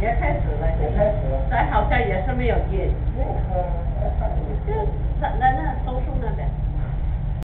也开始了，也开始了，咱好像也是没有进。